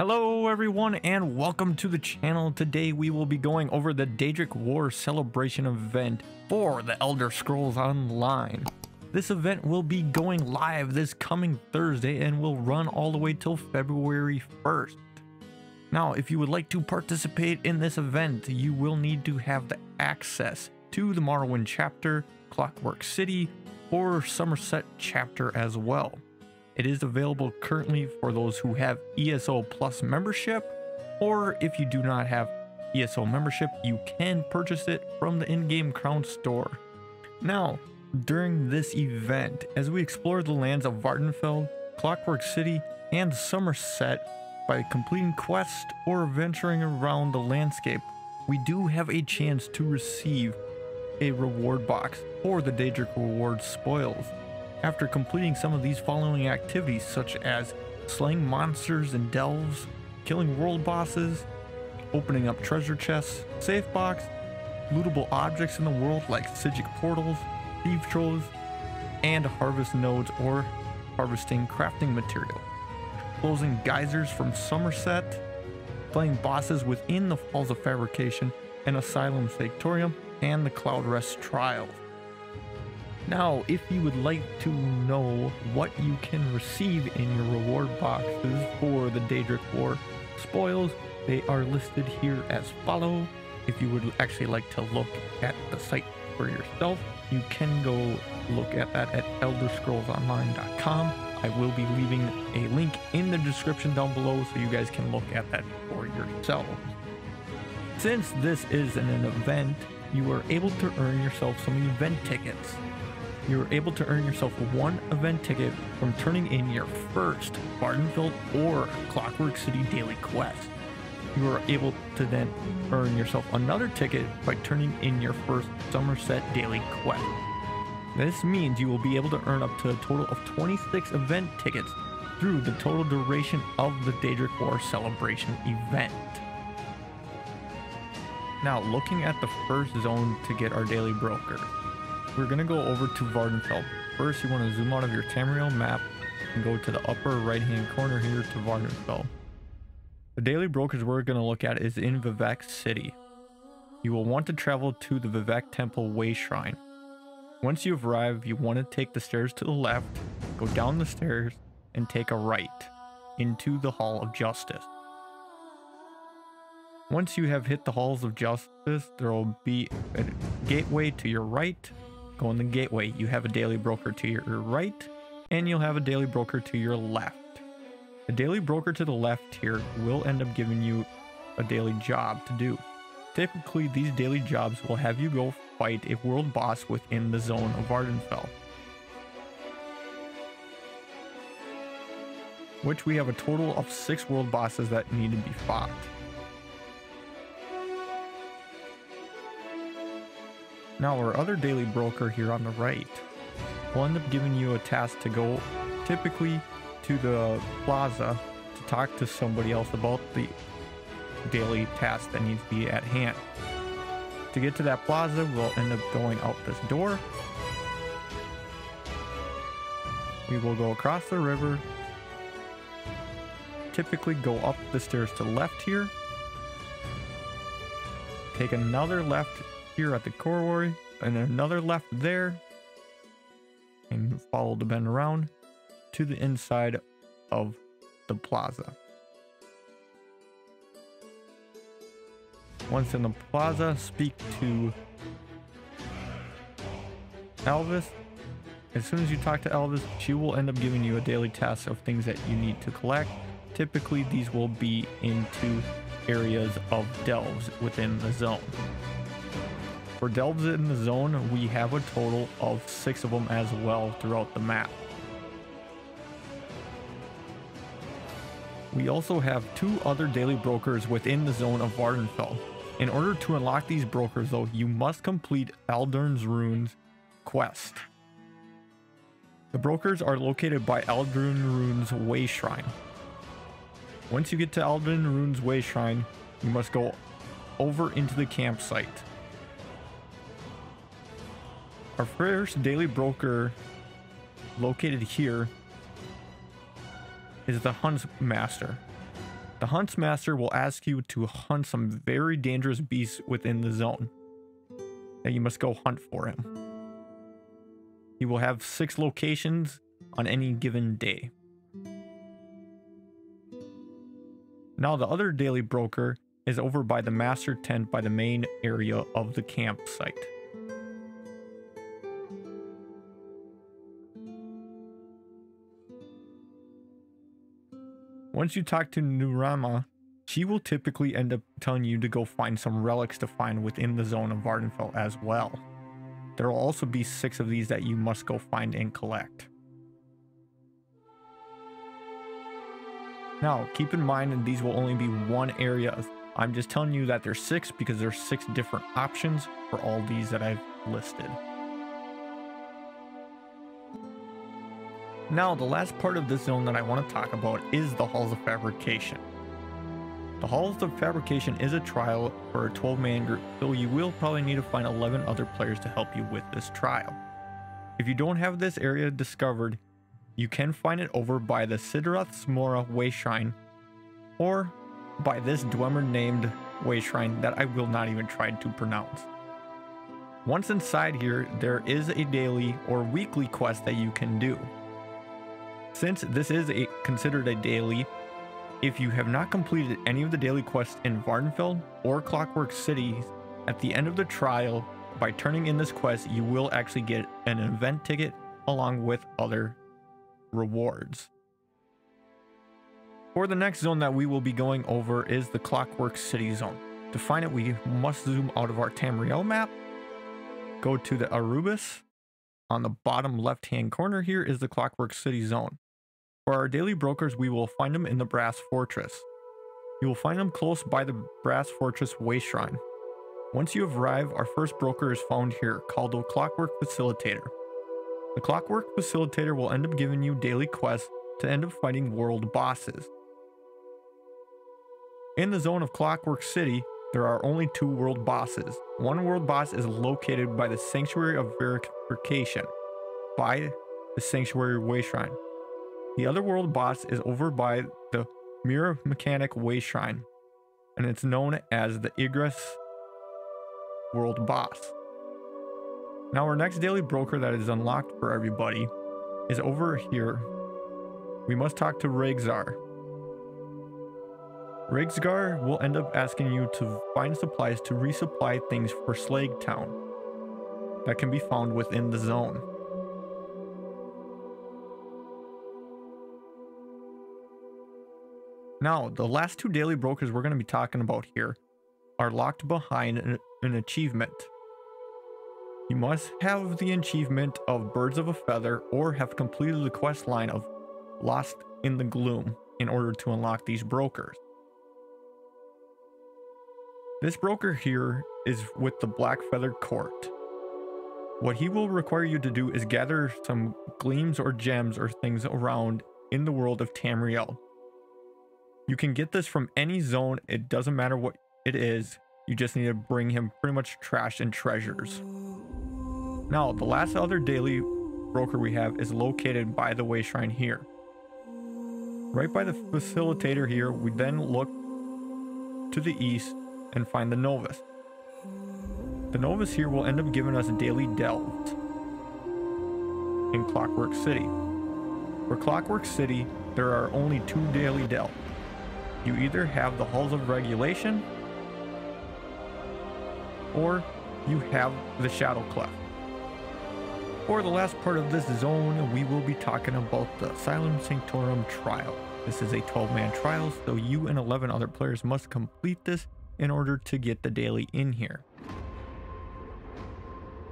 Hello everyone and welcome to the channel. Today we will be going over the Daedric War celebration event for the Elder Scrolls Online. This event will be going live this coming Thursday and will run all the way till February 1st. Now, if you would like to participate in this event, you will need to have the access to the Morrowind chapter, Clockwork City, or Summerset chapter as well. It is available currently for those who have ESO Plus membership, or if you do not have ESO membership, you can purchase it from the in-game crown store. Now, during this event, as we explore the lands of Vvardenfell, Clockwork City, and Summerset by completing quests or venturing around the landscape, we do have a chance to receive a reward box for the Daedric Reward spoils. After completing some of these following activities such as slaying monsters and delves, killing world bosses, opening up treasure chests, safe box, lootable objects in the world like Psijic portals, thief trolls, and harvest nodes or harvesting crafting material, closing geysers from Summerset, playing bosses within the Halls of Fabrication and Asylum Sanctorium, and the Cloudrest Trials. Now, if you would like to know what you can receive in your reward boxes for the Daedric War spoils, they are listed here as follow. If you would actually like to look at the site for yourself, you can go look at that at elderscrollsonline.com. I will be leaving a link in the description down below so you guys can look at that for yourselves. Since this is an event, you are able to earn yourself some event tickets you are able to earn yourself one event ticket from turning in your first Vvardenfell or Clockwork City daily quest. You are able to then earn yourself another ticket by turning in your first Summerset daily quest. This means you will be able to earn up to a total of 26 event tickets through the total duration of the Daedric War celebration event. Now, looking at the first zone to get our daily broker, we're gonna go over to Vvardenfell. First, you want to zoom out of your Tamriel map and go to the upper right hand corner here to Vvardenfell. The daily brokerage we're gonna look at is in Vivec City. You will want to travel to the Vivec Temple Way Shrine. Once you've arrived, you want to take the stairs to the left, go down the stairs, and take a right into the Hall of Justice. Once you have hit the Halls of Justice, there will be a gateway to your right Go in the gateway. You have a daily broker to your right, and you'll have a daily broker to your left. The daily broker to the left here will end up giving you a daily job to do. Typically, these daily jobs will have you go fight a world boss within the zone of Vvardenfell. Which we have a total of six world bosses that need to be fought. Now our other daily broker here on the right will end up giving you a task to go typically to the plaza to talk to somebody else about the daily task that needs to be at hand. To get to that plaza, we'll end up going out this door. We will go across the river, typically go up the stairs to left here, take another left here at the Corrory, and another left there, and follow the bend around to the inside of the plaza. Once in the plaza, speak to Elvis. As soon as you talk to Elvis, she will end up giving you a daily task of things that you need to collect. Typically, these will be into areas of delves within the zone. For delves in the zone, we have a total of six of them as well throughout the map. We also have two other daily brokers within the zone of Vvardenfell. In order to unlock these brokers though, you must complete Aldern's Runes quest. The brokers are located by Aldern Runes Way Shrine. Once you get to Aldern Runes Way Shrine, you must go over into the campsite. Our first daily broker located here is the Huntsmaster. The Huntsmaster will ask you to hunt some very dangerous beasts within the zone. And you must go hunt for him. He will have six locations on any given day. Now the other daily broker is over by the master tent by the main area of the campsite. Once you talk to Nurama, she will typically end up telling you to go find some relics to find within the zone of Vvardenfell as well. There will also be six of these that you must go find and collect. Now, keep in mind that these will only be one area. I'm just telling you that there's six because there's six different options for all these that I've listed. Now, the last part of this zone that I want to talk about is the Halls of Fabrication. The Halls of Fabrication is a trial for a 12-man group, so you will probably need to find 11 other players to help you with this trial. If you don't have this area discovered, you can find it over by the Sadrith Mora Way Shrine, or by this Dwemer named Way Shrine that I will not even try to pronounce. Once inside here, there is a daily or weekly quest that you can do. Since this is a, considered a daily, if you have not completed any of the daily quests in Vvardenfell or Clockwork City, at the end of the trial, by turning in this quest, you will actually get an event ticket along with other rewards. For the next zone that we will be going over is the Clockwork City zone. To find it, we must zoom out of our Tamriel map, go to the Aurbis, on the bottom left hand corner here is the Clockwork City zone. For our daily brokers, we will find them in the Brass Fortress. You will find them close by the Brass Fortress Way Shrine. Once you arrive, our first broker is found here, called the Clockwork Facilitator. The Clockwork Facilitator will end up giving you daily quests to end up fighting world bosses. In the zone of Clockwork City, there are only two world bosses. One world boss is located by the Sanctuary of Verification, by the Sanctuary Way Shrine. The Otherworld boss is over by the Mirror Mechanic Way Shrine, and it's known as the Igris World Boss. Now our next daily broker that is unlocked for everybody is over here. We must talk to Rhaegar. Rhaegar will end up asking you to find supplies to resupply things for Slag Town that can be found within the zone. Now, the last two daily brokers we're going to be talking about here are locked behind an, an achievement. You must have the achievement of Birds of a Feather or have completed the quest line of Lost in the Gloom in order to unlock these brokers. This broker here is with the Black Feather Court. What he will require you to do is gather some gleams or gems or things around in the world of Tamriel. You can get this from any zone, it doesn't matter what it is, you just need to bring him pretty much trash and treasures. Now, the last other daily broker we have is located by the Way Shrine here. Right by the facilitator here, we then look to the east and find the Novus. The Novus here will end up giving us a daily delves in Clockwork City. For Clockwork City, there are only two daily delves. You either have the Halls of Regulation or you have the Shadow Cleft. For the last part of this zone, we will be talking about the Asylum Sanctorium trial. This is a 12-man trial, so you and 11 other players must complete this in order to get the daily in here.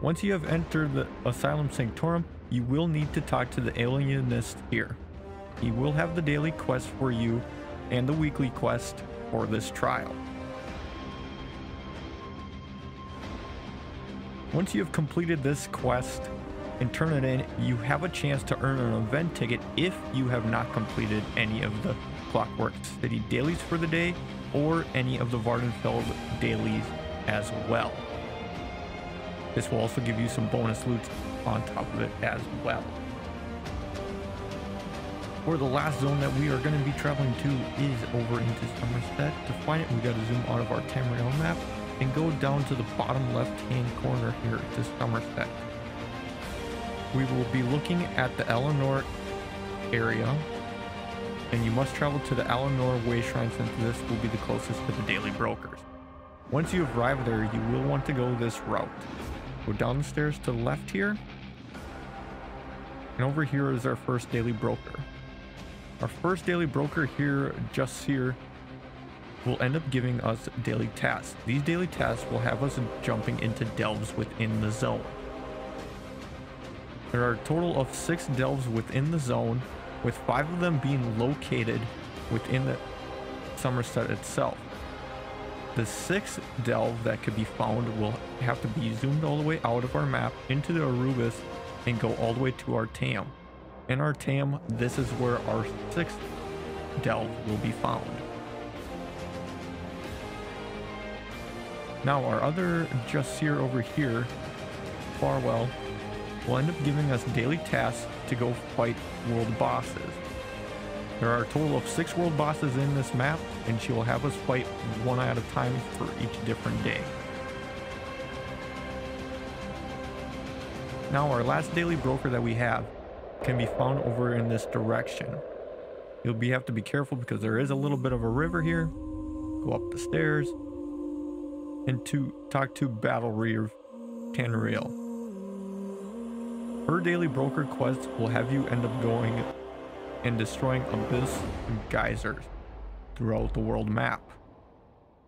Once you have entered the Asylum Sanctorium, you will need to talk to the alienist here. He will have the daily quest for you and the weekly quest for this trial. Once you have completed this quest and turn it in, you have a chance to earn an event ticket if you have not completed any of the Clockwork City dailies for the day or any of the Vvardenfell dailies as well. This will also give you some bonus loot on top of it as well. For the last zone that we are going to be traveling to is over into Summerset. To find it, we got to zoom out of our Tamriel map and go down to the bottom left hand corner here to Summerset. We will be looking at the Alinor area and you must travel to the Alinor Way Shrine since this will be the closest to the Daily Brokers. Once you arrive there, you will want to go this route. Go down the stairs to the left here. And over here is our first Daily Broker. Our first Daily Broker here, just here, will end up giving us daily tasks. These daily tasks will have us jumping into delves within the zone. There are a total of six delves within the zone, with five of them being located within the Summerset itself. The sixth delve that could be found will have to be zoomed all the way out of our map into the Aurbis and go all the way to Artaeum. In Artaeum, this is where our sixth delve will be found. Now our other just here over here, Farowel, will end up giving us daily tasks to go fight world bosses. There are a total of six world bosses in this map, and she will have us fight one at a time for each different day. Now our last daily broker that we have can be found over in this direction. You'll be have to be careful because there is a little bit of a river here. Go up the stairs and to talk to Battle Reeve Tanriel. Her daily broker quest will have you end up going and destroying abyss and geysers throughout the world map.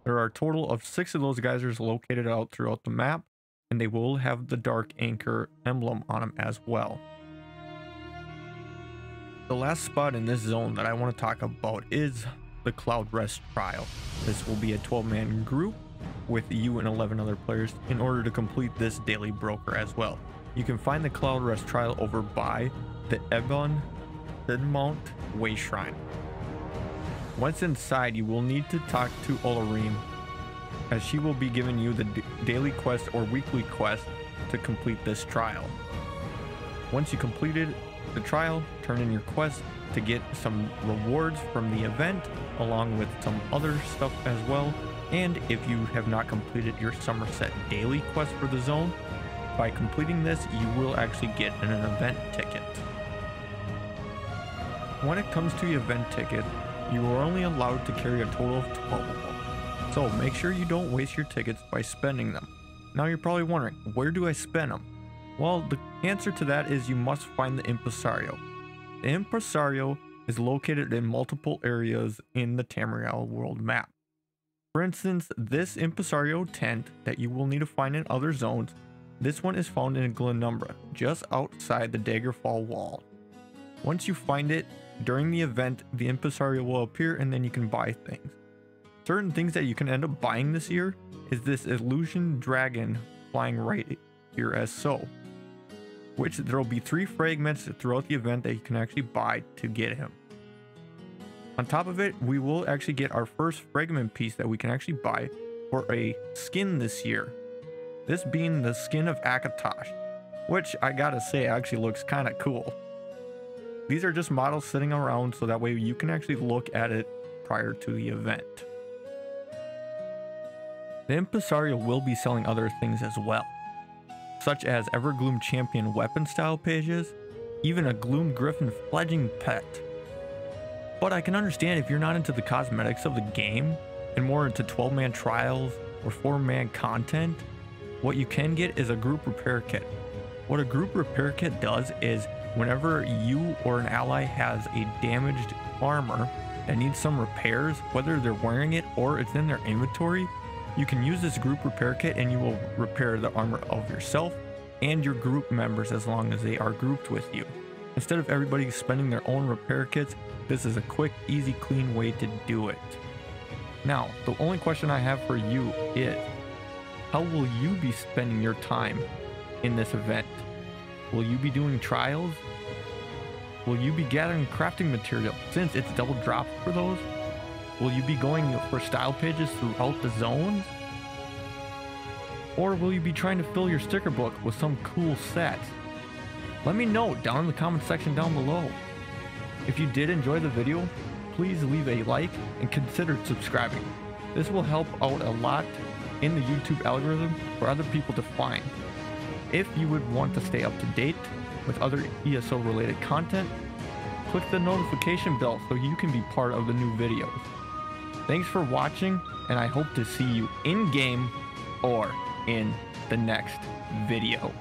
There are a total of six of those geysers located out throughout the map, and they will have the Dark Anchor emblem on them as well. The last spot in this zone that I want to talk about is the Cloudrest Trial. This will be a 12-man group with you and 11 other players in order to complete this daily broker as well. You can find the Cloudrest trial over by the Ebon Stadmont Way Shrine. Once inside, you will need to talk to Olorime, as she will be giving you the daily quest or weekly quest to complete this trial. Once you completed the trial, turn in your quest to get some rewards from the event, along with some other stuff as well. And if you have not completed your Summerset daily quest for the zone, by completing this, you will actually get an event ticket. When it comes to the event ticket, you are only allowed to carry a total of 12 of them. So make sure you don't waste your tickets by spending them. Now you're probably wondering, where do I spend them? Well, the answer to that is you must find the Impresario. The Impresario is located in multiple areas in the Tamriel world map. For instance, this Impresario tent that you will need to find in other zones this one is found in Glenumbra, just outside the Daggerfall wall. Once you find it, during the event, the Impresario will appear and then you can buy things. Certain things that you can end up buying this year is this illusion dragon flying right here as so. Which there will be three fragments throughout the event that you can actually buy to get him. On top of it, we will actually get our first fragment piece that we can actually buy for a skin this year. This being the skin of Akatosh, which I gotta say actually looks kind of cool. These are just models sitting around so that way you can actually look at it prior to the event. The Impresario will be selling other things as well, such as Evergloom Champion weapon style pages, even a Gloom Griffin fledging pet. But I can understand if you're not into the cosmetics of the game and more into 12 man trials or 4 man content, what you can get is a group repair kit. What a group repair kit does is whenever you or an ally has a damaged armor that needs some repairs, whether they're wearing it or it's in their inventory, you can use this group repair kit and you will repair the armor of yourself and your group members as long as they are grouped with you. Instead of everybody spending their own repair kits, this is a quick, easy, clean way to do it. Now, the only question I have for you is, how will you be spending your time in this event? Will you be doing trials? Will you be gathering crafting material since it's double drop for those? Will you be going for style pages throughout the zones? Or will you be trying to fill your sticker book with some cool sets? Let me know down in the comment section down below. If you did enjoy the video, please leave a like and consider subscribing. This will help out a lot in the YouTube algorithm for other people to find. If you would want to stay up to date with other ESO related content, click the notification bell so you can be part of the new videos. Thanks for watching and I hope to see you in game or in the next video.